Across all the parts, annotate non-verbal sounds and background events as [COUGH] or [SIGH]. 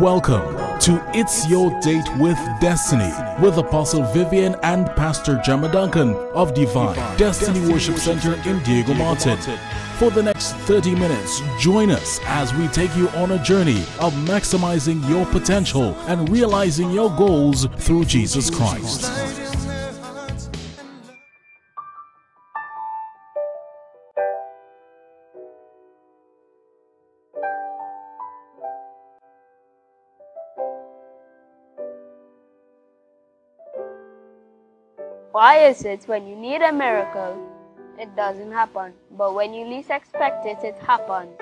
Welcome to It's Your Date with Destiny with Apostle Vivian and Pastor Jemma Duncan of Divine Destiny Worship Center in Diego Martin. For the next 30 minutes, join us as we take you on a journey of maximizing your potential and realizing your goals through Jesus Christ. Why is it when you need a miracle, it doesn't happen, but when you least expect it, it happens?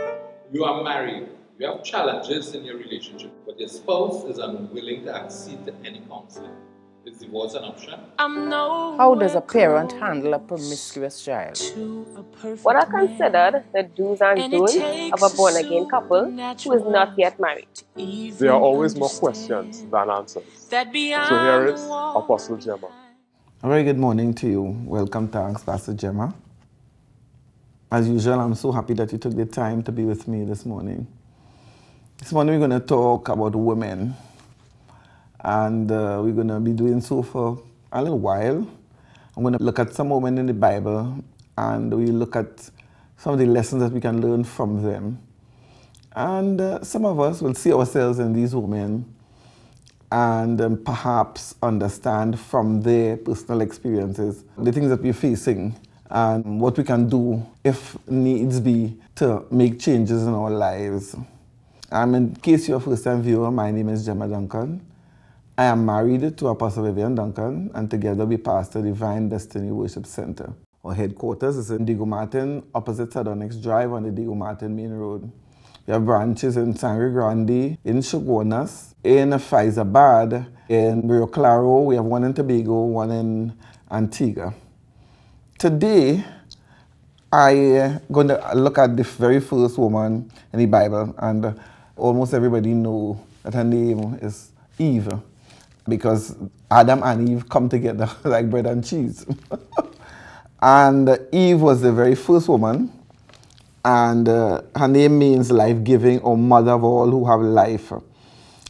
You are married. You have challenges in your relationship, but your spouse is unwilling to accede to any counseling. Is divorce an option? How does a parent handle a promiscuous child? What are considered the do's and don'ts of a born again couple who is not yet married? There are always more questions than answers. So here is Apostle Jemma. A very good morning to you. Welcome, thanks, Pastor Jemma. As usual, I'm so happy that you took the time to be with me this morning. This morning, we're going to talk about women, and uh, we're going to be doing so for a little while. I'm going to look at some women in the Bible, and we look at some of the lessons that we can learn from them. And uh, some of us will see ourselves in these women and um, perhaps understand from their personal experiences the things that we're facing and what we can do if needs be to make changes in our lives. Um, in case you're a first time viewer, my name is Jemma Duncan. I am married to Apostle Vivian Duncan, and together we pastor Divine Destiny Worship Center. Our headquarters is in Diego Martin, opposite Sardonyx Drive on the Diego Martin Main Road. We have branches in Sangre Grande, in Chaguanas, in Fyzabad, in Rio Claro. We have one in Tobago, one in Antigua. Today, I am going to look at the very first woman in the Bible, and uh, almost everybody know that her name is Eve, because Adam and Eve come together [LAUGHS] like bread and cheese. [LAUGHS] and Eve was the very first woman and uh, her name means life-giving or mother of all who have life.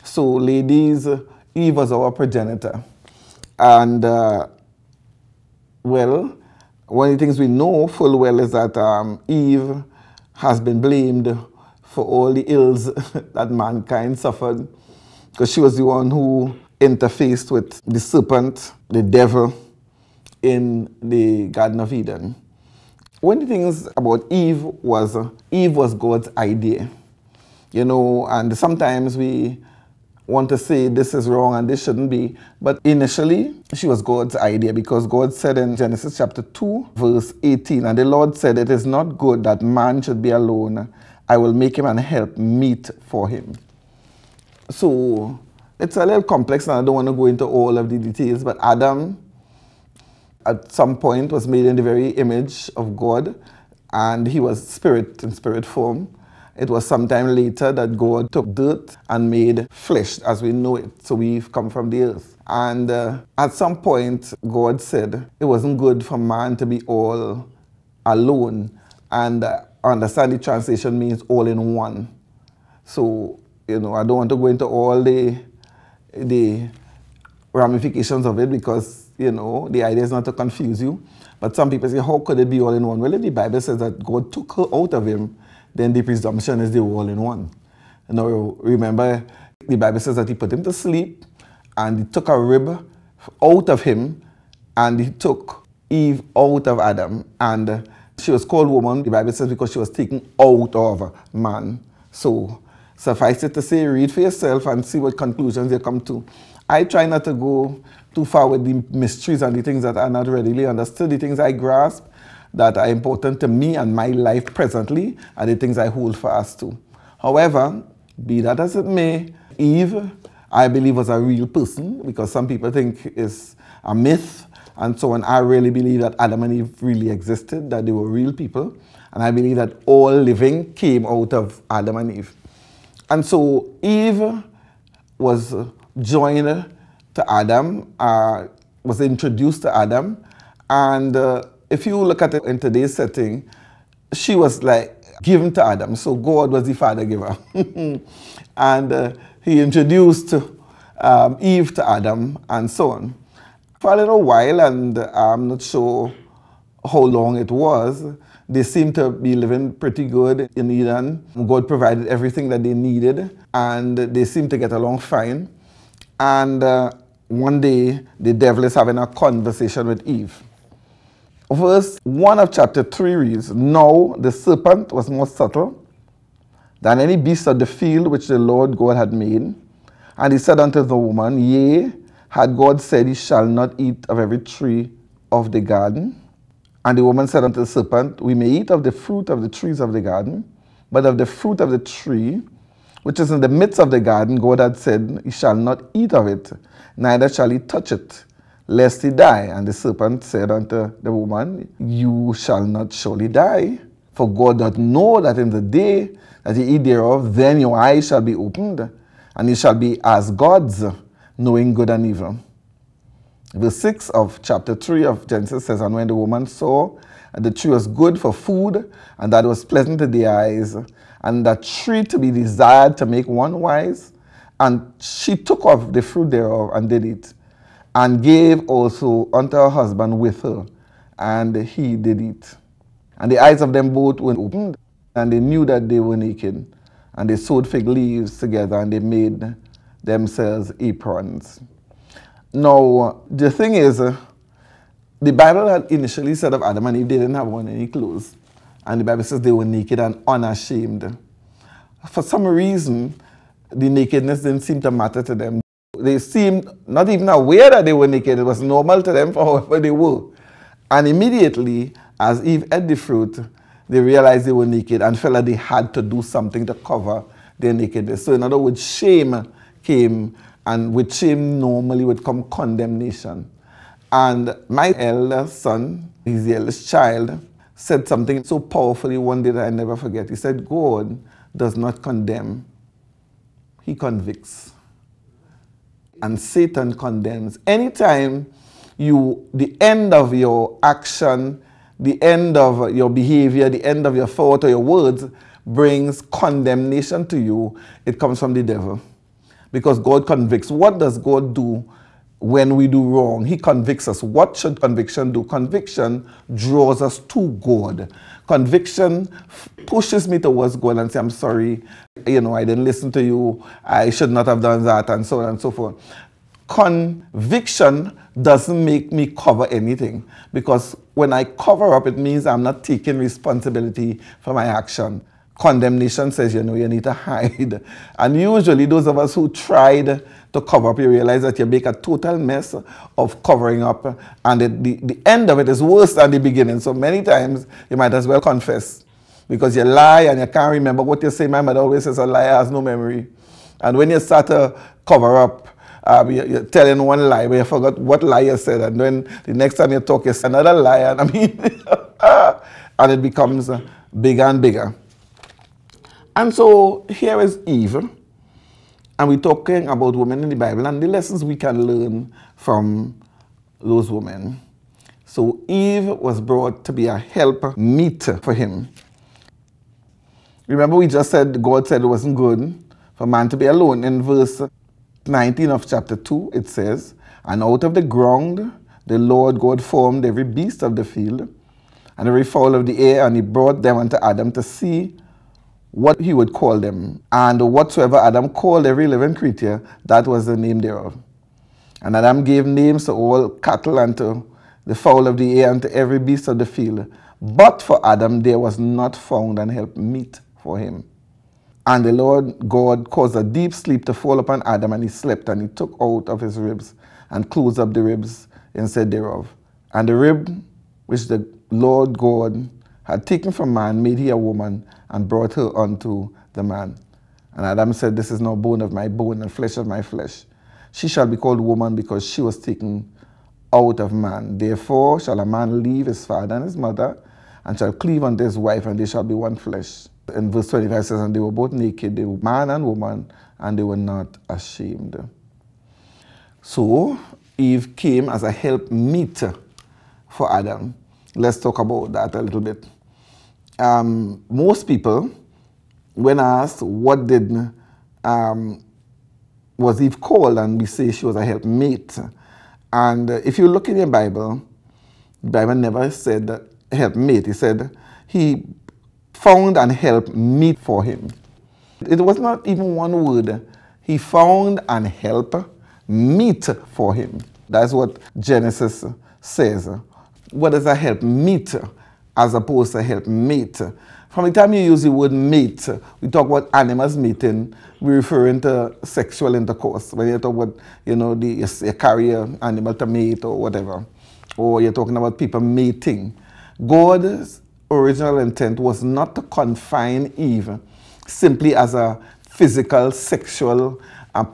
So ladies, Eve was our progenitor. And uh, well, one of the things we know full well is that um, Eve has been blamed for all the ills [LAUGHS] that mankind suffered because she was the one who interfaced with the serpent, the devil, in the Garden of Eden. One of the things about Eve was Eve was God's idea. You know, and sometimes we want to say this is wrong and this shouldn't be. But initially, she was God's idea because God said in Genesis chapter 2, verse 18, and the Lord said, It is not good that man should be alone. I will make him and help meet for him. So it's a little complex and I don't want to go into all of the details, but Adam at some point was made in the very image of God and he was spirit in spirit form. It was sometime later that God took dirt and made flesh as we know it. So we've come from the earth. And uh, at some point, God said it wasn't good for man to be all alone. And uh, understand the translation means all in one. So, you know, I don't want to go into all the, the ramifications of it because you know, the idea is not to confuse you. But some people say, how could it be all in one? Well, if the Bible says that God took her out of him, then the presumption is they were all in one. You know, remember, the Bible says that he put him to sleep and he took a rib out of him and he took Eve out of Adam. And she was called woman, the Bible says, because she was taken out of man. So suffice it to say, read for yourself and see what conclusions you come to. I try not to go too far with the mysteries and the things that are not readily understood, the things I grasp that are important to me and my life presently, are the things I hold fast to. However, be that as it may, Eve, I believe was a real person because some people think is a myth and so on. I really believe that Adam and Eve really existed, that they were real people, and I believe that all living came out of Adam and Eve. And so Eve was joined to Adam, uh, was introduced to Adam. And uh, if you look at it in today's setting, she was like given to Adam. So God was the father giver. [LAUGHS] and uh, he introduced um, Eve to Adam and so on. For a little while, and I'm not sure how long it was, they seemed to be living pretty good in Eden. God provided everything that they needed, and they seemed to get along fine. And uh, one day, the devil is having a conversation with Eve. Verse 1 of chapter 3 reads Now the serpent was more subtle than any beast of the field which the Lord God had made. And he said unto the woman, Yea, had God said, Ye shall not eat of every tree of the garden? And the woman said unto the serpent, We may eat of the fruit of the trees of the garden, but of the fruit of the tree which is in the midst of the garden, God had said, He shall not eat of it, neither shall he touch it, lest he die. And the serpent said unto the woman, You shall not surely die. For God doth know that in the day that ye eat thereof, then your eyes shall be opened, and ye shall be as gods, knowing good and evil. Verse 6 of chapter 3 of Genesis says, And when the woman saw that the tree was good for food, and that was pleasant to the eyes, and that tree to be desired to make one wise, and she took of the fruit thereof and did it, and gave also unto her husband with her, and he did it. And the eyes of them both were opened, and they knew that they were naked. And they sewed fig leaves together, and they made themselves aprons. Now, the thing is, the Bible had initially said of Adam and Eve, they didn't have on any clothes. And the Bible says they were naked and unashamed. For some reason, the nakedness didn't seem to matter to them. They seemed not even aware that they were naked. It was normal to them for [LAUGHS] however they were. And immediately, as Eve ate the fruit, they realized they were naked and felt that they had to do something to cover their nakedness. So, in other words, shame came and with shame normally would come condemnation. And my eldest son, his eldest child, said something so powerfully one day that I never forget. He said, God does not condemn, he convicts. And Satan condemns. Anytime you, the end of your action, the end of your behavior, the end of your thought or your words brings condemnation to you, it comes from the devil because God convicts. What does God do when we do wrong? He convicts us. What should conviction do? Conviction draws us to God. Conviction pushes me towards God and say, I'm sorry, you know, I didn't listen to you. I should not have done that, and so on and so forth. Conviction doesn't make me cover anything because when I cover up, it means I'm not taking responsibility for my action condemnation says, you know, you need to [LAUGHS] hide. And usually those of us who tried to cover up, you realize that you make a total mess of covering up. And the, the, the end of it is worse than the beginning. So many times you might as well confess because you lie and you can't remember what you say. My mother always says a liar has no memory. And when you start to cover up, um, you're telling one lie, but you forgot what lie you said. And then the next time you talk, it's another lie. And I mean, [LAUGHS] and it becomes bigger and bigger. And so here is Eve, and we're talking about women in the Bible and the lessons we can learn from those women. So Eve was brought to be a helper meet for him. Remember we just said God said it wasn't good for man to be alone. In verse 19 of chapter 2 it says, And out of the ground the Lord God formed every beast of the field and every fowl of the air, and he brought them unto Adam to see what he would call them. And whatsoever Adam called every living creature, that was the name thereof. And Adam gave names to all cattle and to the fowl of the air and to every beast of the field. But for Adam there was not found an help meet for him. And the Lord God caused a deep sleep to fall upon Adam, and he slept, and he took out of his ribs and closed up the ribs instead thereof. And the rib which the Lord God had taken from man made he a woman and brought her unto the man. And Adam said, This is no bone of my bone and flesh of my flesh. She shall be called woman because she was taken out of man. Therefore shall a man leave his father and his mother and shall cleave unto his wife, and they shall be one flesh. In verse 25 says, And they were both naked, they were man and woman, and they were not ashamed. So Eve came as a help meet for Adam. Let's talk about that a little bit um, most people, when asked what did um, was Eve called, and we say she was a helpmate. And if you look in your Bible, the Bible never said helpmate. He said he found and helped meet for him. It was not even one word. He found and helped meet for him. That's what Genesis says. What does a help meet as opposed to help mate? From the time you use the word mate, we talk about animals mating, we're referring to sexual intercourse. When you talk about, you know, the, you carry an animal to mate or whatever, or you're talking about people mating. God's original intent was not to confine Eve simply as a physical, sexual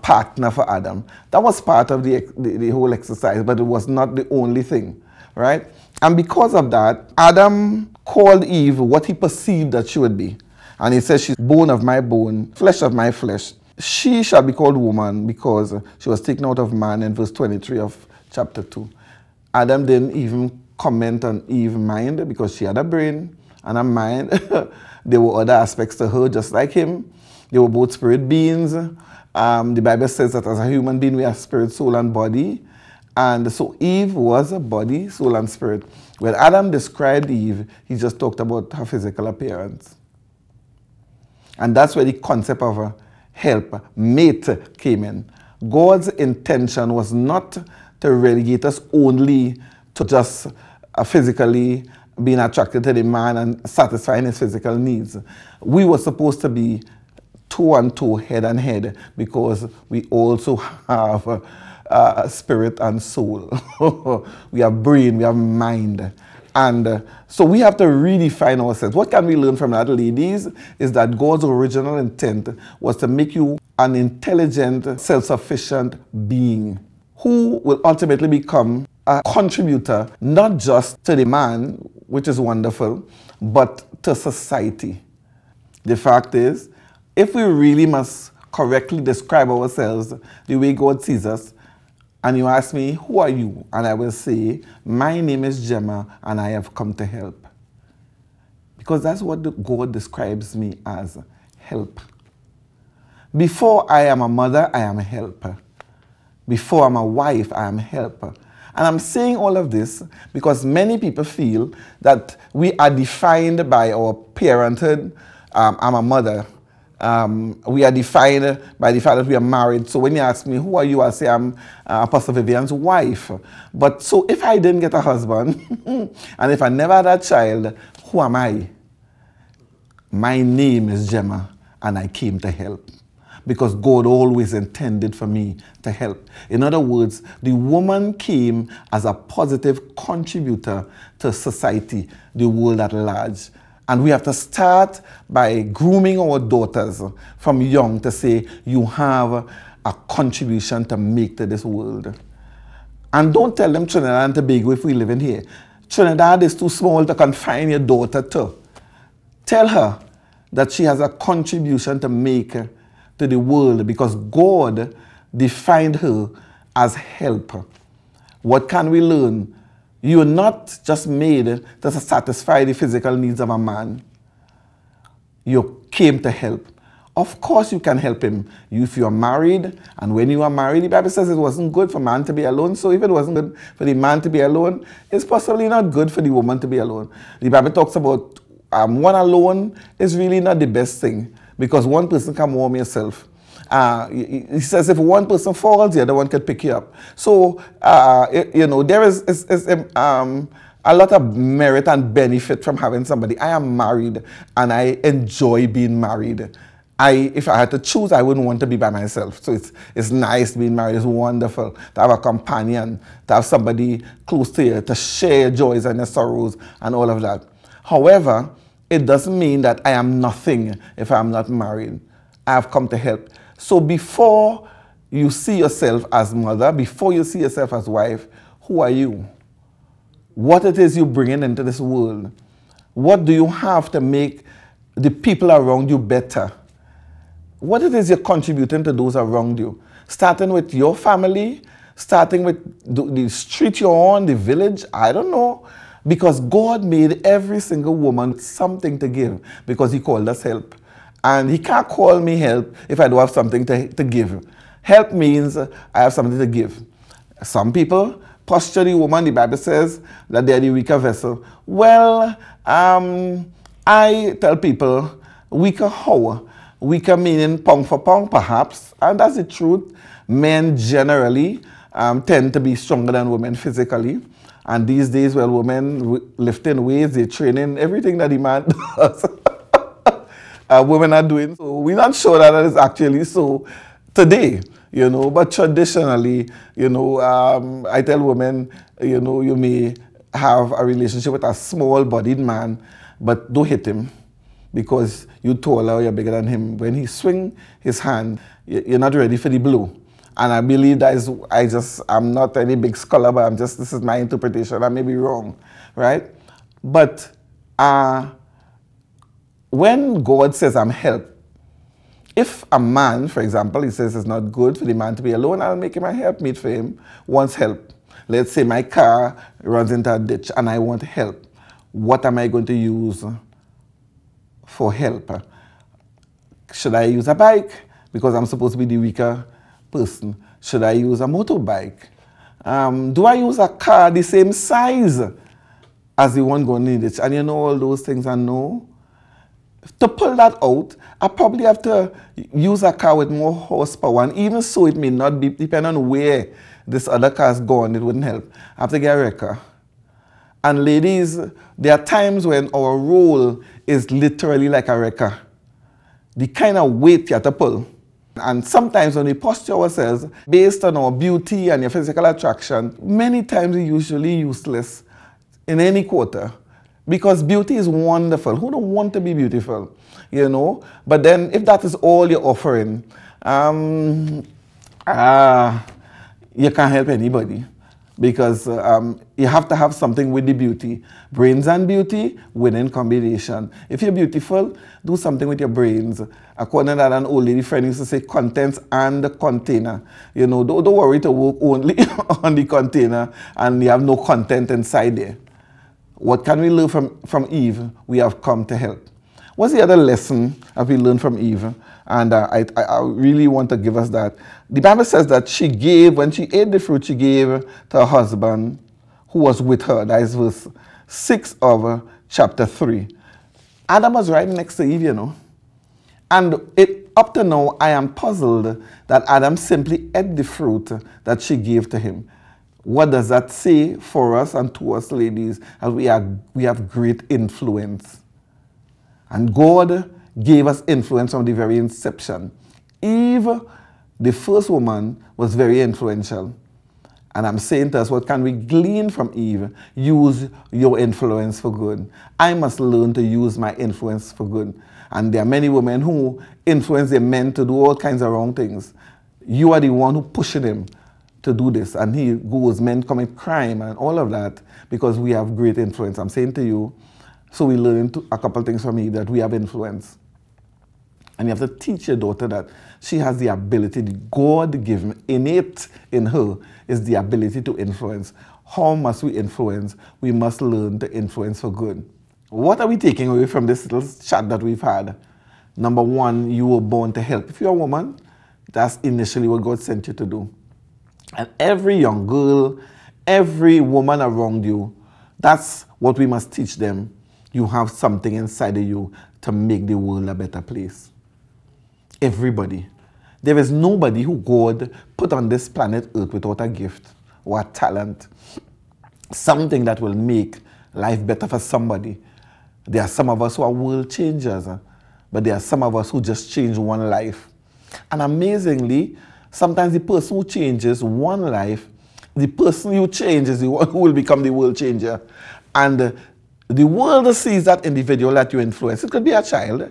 partner for Adam. That was part of the, the, the whole exercise, but it was not the only thing, right? And because of that, Adam called Eve what he perceived that she would be. And he says, She's bone of my bone, flesh of my flesh. She shall be called woman because she was taken out of man in verse 23 of chapter 2. Adam didn't even comment on Eve's mind because she had a brain and a mind. [LAUGHS] there were other aspects to her just like him. They were both spirit beings. Um, the Bible says that as a human being, we have spirit, soul, and body. And so Eve was a body, soul, and spirit. When Adam described Eve, he just talked about her physical appearance. And that's where the concept of a help, mate, came in. God's intention was not to relegate us only to just uh, physically being attracted to the man and satisfying his physical needs. We were supposed to be two and two, head and head, because we also have uh, spirit and soul. [LAUGHS] we have brain, we have mind. And uh, so we have to redefine ourselves. What can we learn from that, ladies? Is that God's original intent was to make you an intelligent, self sufficient being who will ultimately become a contributor not just to the man, which is wonderful, but to society. The fact is, if we really must correctly describe ourselves the way God sees us, and you ask me, Who are you? And I will say, My name is Jemma, and I have come to help. Because that's what God describes me as help. Before I am a mother, I am a helper. Before I'm a wife, I am a helper. And I'm saying all of this because many people feel that we are defined by our parenthood. Um, I'm a mother. Um, we are defined by the fact that we are married. So when you ask me, who are you? I say, I'm uh, Apostle Vivian's wife. But so if I didn't get a husband, [LAUGHS] and if I never had a child, who am I? My name is Jemma, and I came to help. Because God always intended for me to help. In other words, the woman came as a positive contributor to society, the world at large. And we have to start by grooming our daughters from young to say, you have a contribution to make to this world. And don't tell them Trinidad and Tobago if we live in here. Trinidad is too small to confine your daughter to. Tell her that she has a contribution to make to the world because God defined her as helper. What can we learn you are not just made to satisfy the physical needs of a man. You came to help. Of course you can help him. If you are married, and when you are married, the Bible says it wasn't good for man to be alone. So if it wasn't good for the man to be alone, it's possibly not good for the woman to be alone. The Bible talks about um, one alone is really not the best thing because one person can warm yourself. Uh, he says if one person falls, the other one can pick you up. So, uh, it, you know, there is, is, is um, a lot of merit and benefit from having somebody. I am married and I enjoy being married. I, if I had to choose, I wouldn't want to be by myself. So it's, it's nice being married. It's wonderful to have a companion, to have somebody close to you, to share your joys and your sorrows and all of that. However, it doesn't mean that I am nothing if I'm not married. I have come to help. So before you see yourself as mother, before you see yourself as wife, who are you? What it is you bringing into this world? What do you have to make the people around you better? What it is you're contributing to those around you? Starting with your family, starting with the street you're on, the village, I don't know. Because God made every single woman something to give because he called us help. And he can't call me help if I don't have something to, to give. Help means I have something to give. Some people posture the woman, the Bible says that they are the weaker vessel. Well, um, I tell people, weaker how? Weaker meaning pound for pound, perhaps, and that's the truth. Men generally um, tend to be stronger than women physically. And these days, well, women lifting weights, they're training, everything that the man [LAUGHS] does, uh, women are doing. So we're not sure that that is actually so today, you know. But traditionally, you know, um, I tell women, you know, you may have a relationship with a small-bodied man, but don't hit him because you're taller, you're bigger than him. When he swing his hand, you're not ready for the blow. And I believe that is, I just, I'm not any big scholar, but I'm just, this is my interpretation. I may be wrong, right? But uh, when God says I'm help, if a man, for example, he says it's not good for the man to be alone, I'll make him a helpmeet for him, wants help. Let's say my car runs into a ditch and I want help. What am I going to use for help? Should I use a bike because I'm supposed to be the weaker person? Should I use a motorbike? Um, do I use a car the same size as the one going in it? And you know all those things I know. To pull that out, I probably have to use a car with more horsepower. And even so, it may not be, depending on where this other car is going, it wouldn't help. I have to get a wrecker. And ladies, there are times when our role is literally like a wrecker. The kind of weight you have to pull and sometimes when we posture ourselves based on our beauty and your physical attraction, many times we're usually useless in any quarter. Because beauty is wonderful. Who don't want to be beautiful? You know? But then if that is all you're offering, um, uh, you can't help anybody because um, you have to have something with the beauty. Brains and beauty, winning combination. If you're beautiful, do something with your brains. According to that, an old lady friend used to say contents and the container. You know, don't, don't worry to work only [LAUGHS] on the container and you have no content inside there. What can we learn from, from Eve? We have come to help. What's the other lesson that we learned from Eve? And uh, I, I really want to give us that. The Bible says that she gave, when she ate the fruit, she gave to her husband who was with her. That is verse 6 of uh, chapter 3. Adam was right next to Eve, you know. And it, up to now, I am puzzled that Adam simply ate the fruit that she gave to him. What does that say for us and to us, ladies? As we, are, we have great influence. And God gave us influence from the very inception. Eve, the first woman, was very influential. And I'm saying to us, what can we glean from Eve? Use your influence for good. I must learn to use my influence for good. And there are many women who influence their men to do all kinds of wrong things. You are the one who pushing him to do this. And he goes, men commit crime and all of that because we have great influence. I'm saying to you, so we learn a couple things from Eve that we have influence. And you have to teach your daughter that she has the ability, the God given, innate in her, is the ability to influence. How must we influence? We must learn to influence for good. What are we taking away from this little chat that we've had? Number one, you were born to help. If you're a woman, that's initially what God sent you to do. And every young girl, every woman around you, that's what we must teach them. You have something inside of you to make the world a better place everybody. There is nobody who God put on this planet Earth without a gift or a talent, something that will make life better for somebody. There are some of us who are world changers, but there are some of us who just change one life. And amazingly, sometimes the person who changes one life, the person you change is the one who will become the world changer. And uh, the world sees that individual that you influence. It could be a child,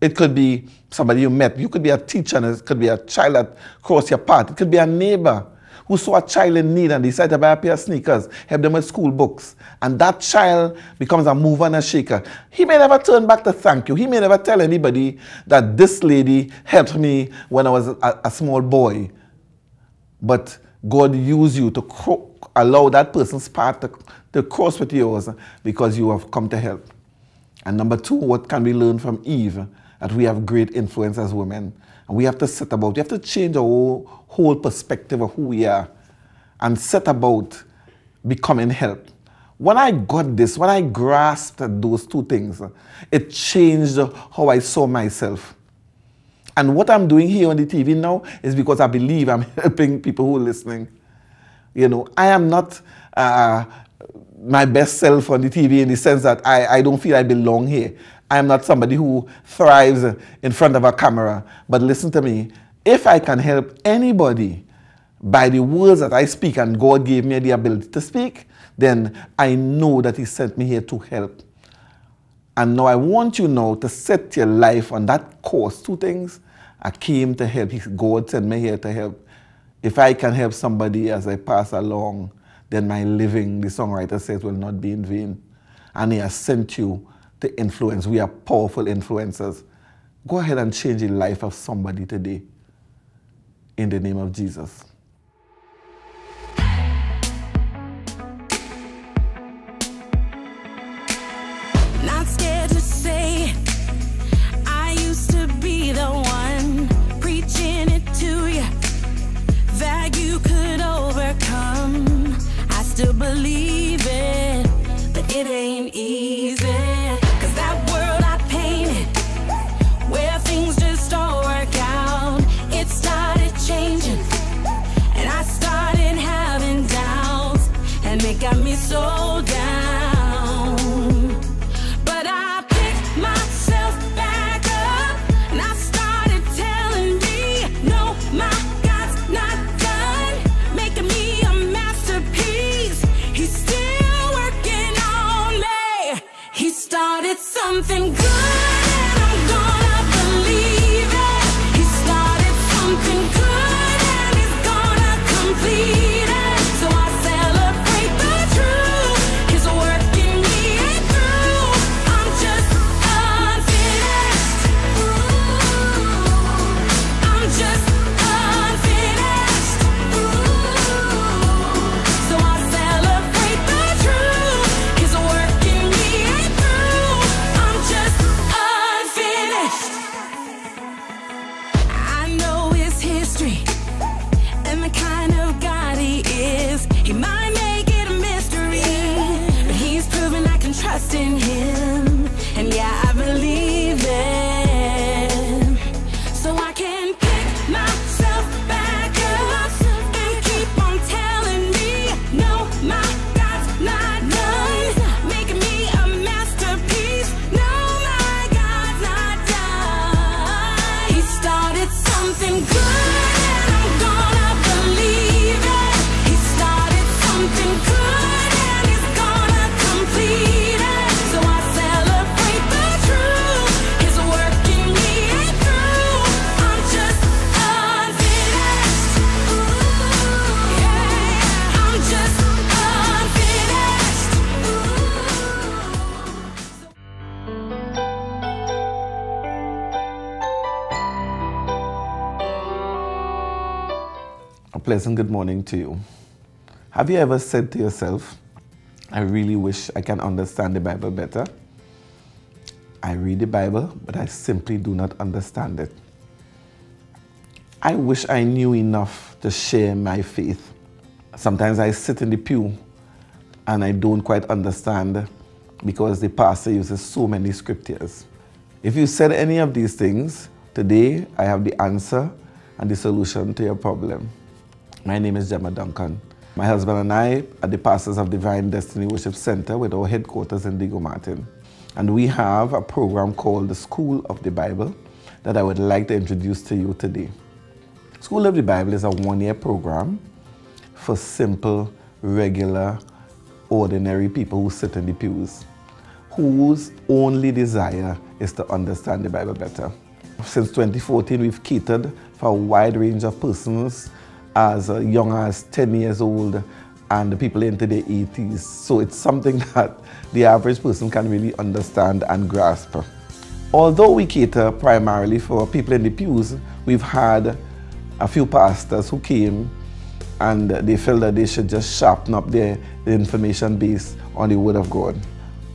it could be somebody you met. You could be a teacher, and it could be a child that crossed your path. It could be a neighbor who saw a child in need and decided to buy a pair of sneakers, help them with school books. And that child becomes a mover and a shaker. He may never turn back to thank you. He may never tell anybody that this lady helped me when I was a, a small boy. But God used you to allow that person's path to, to cross with yours because you have come to help. And number two, what can we learn from Eve? that we have great influence as women. And we have to set about, we have to change our whole, perspective of who we are and set about becoming help. When I got this, when I grasped those two things, it changed how I saw myself. And what I'm doing here on the TV now is because I believe I'm [LAUGHS] helping people who are listening. You know, I am not uh, my best self on the TV in the sense that I, I don't feel I belong here. I am not somebody who thrives in front of a camera. But listen to me, if I can help anybody by the words that I speak and God gave me the ability to speak, then I know that He sent me here to help. And now I want you now to set your life on that course. Two things. I came to help. God sent me here to help. If I can help somebody as I pass along, then my living, the songwriter says, will not be in vain. And He has sent you to influence. We are powerful influencers. Go ahead and change the life of somebody today. In the name of Jesus. Pleasant good morning to you. Have you ever said to yourself, I really wish I can understand the Bible better? I read the Bible, but I simply do not understand it. I wish I knew enough to share my faith. Sometimes I sit in the pew and I don't quite understand because the pastor uses so many scriptures. If you said any of these things, today I have the answer and the solution to your problem. My name is Jemma Duncan. My husband and I are the pastors of Divine Destiny Worship Center with our headquarters in Diego Martin. And we have a program called the School of the Bible that I would like to introduce to you today. School of the Bible is a one-year program for simple, regular, ordinary people who sit in the pews, whose only desire is to understand the Bible better. Since 2014, we've catered for a wide range of persons as young as 10 years old and the people into their 80s. So it's something [LAUGHS] that the average person can really understand and grasp. Although we cater primarily for people in the pews, we've had a few pastors who came and they felt that they should just sharpen up their, information base on the Word of God.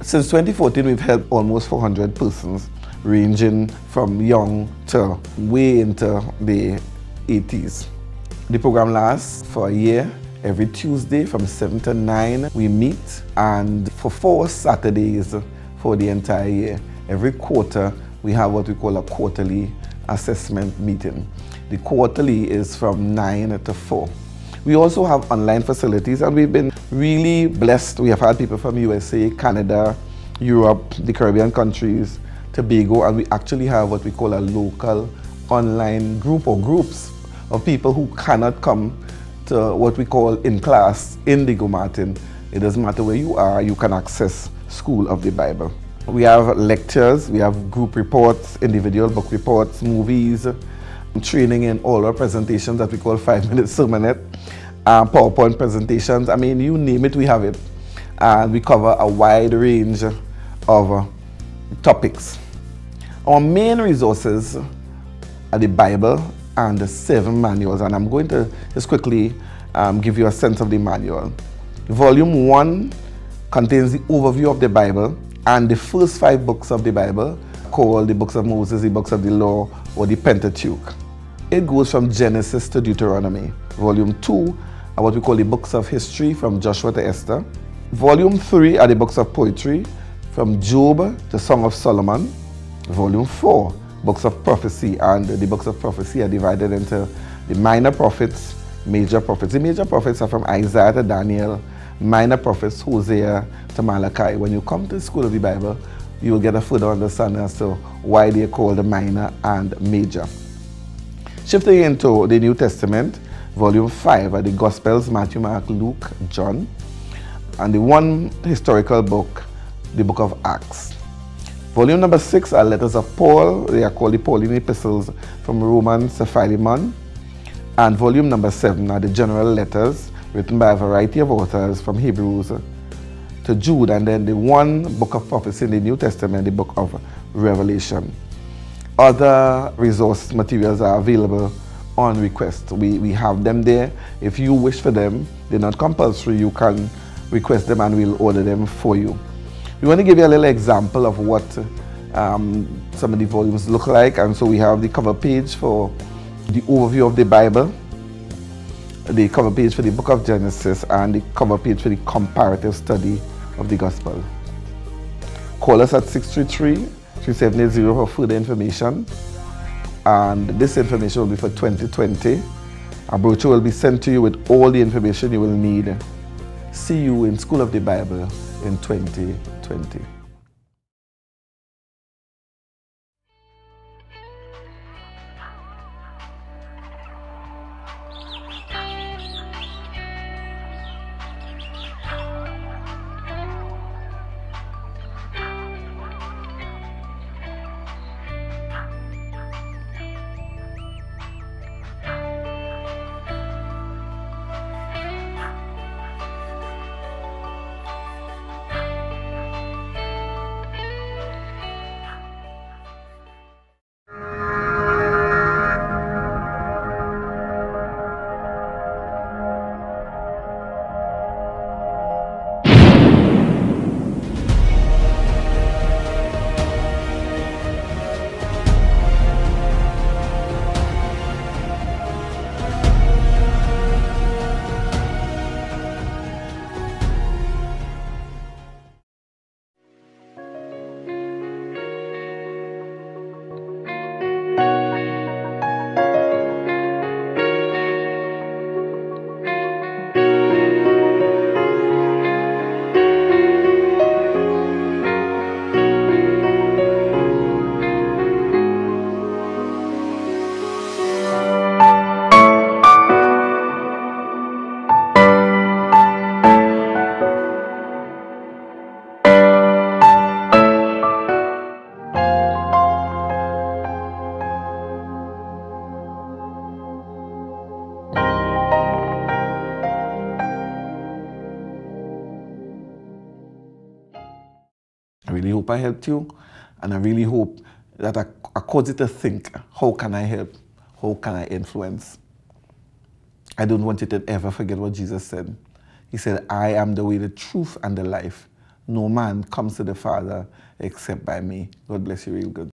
Since 2014, we've helped almost 400 persons ranging from young to way into the 80s. The program lasts for a year. Every Tuesday from 7 to 9 we meet and for four Saturdays for the entire year. Every quarter we have what we call a quarterly assessment meeting. The quarterly is from 9 to 4. We also have online facilities and we've been really blessed. We have had people from USA, Canada, Europe, the Caribbean countries, Tobago, and we actually have what we call a local online group or groups of people who cannot come to what we call in class in Diego Martin. It doesn't matter where you are, you can access School of the Bible. We have lectures, we have group reports, individual book reports, movies, training in all our presentations that we call five minute sermonette, uh, PowerPoint presentations. I mean, you name it, we have it. And we cover a wide range of uh, topics. Our main resources are the Bible and the seven manuals, and I'm going to just quickly um, give you a sense of the manual. Volume 1 contains the overview of the Bible and the first five books of the Bible, called the books of Moses, the books of the law, or the Pentateuch. It goes from Genesis to Deuteronomy. Volume 2 are what we call the books of history from Joshua to Esther. Volume 3 are the books of poetry from Job to Song of Solomon. Volume 4, books of prophecy, and the books of prophecy are divided into the minor prophets, major prophets. The major prophets are from Isaiah to Daniel, minor prophets, Hosea to Malachi. When you come to the school of the Bible, you will get a further understanding as to why they are called minor and major. Shifting into the New Testament, volume 5 are the Gospels, Matthew, Mark, Luke, John, and the one historical book, the book of Acts. Volume number 6 are letters of Paul, they are called the Pauline epistles from Romans to. And volume number 7 are the general letters written by a variety of authors from Hebrews to Jude, and then the one book of prophecy in the New Testament, the book of Revelation. Other resource materials are available on request. We, we have them there. If you wish for them, they're not compulsory. You can request them and we'll order them for you. We want to give you a little example of what um, some of the volumes look like. And so we have the cover page for the overview of the Bible the cover page for the book of Genesis and the cover page for the comparative study of the gospel. Call us at 633-3780 for further information. And this information will be for 2020. A brochure will be sent to you with all the information you will need. See you in School of the Bible in 2020. Helped you, and I really hope that I, I caused you to think, how can I help? How can I influence? I don't want you to ever forget what Jesus said. He said, I am the way, the truth, and the life. No man comes to the Father except by me. God bless you real good.